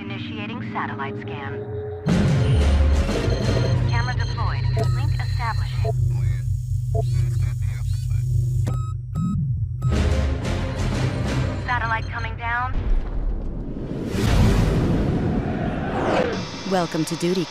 Initiating satellite scan. Camera deployed. Link establishing. Satellite coming down. Welcome to duty.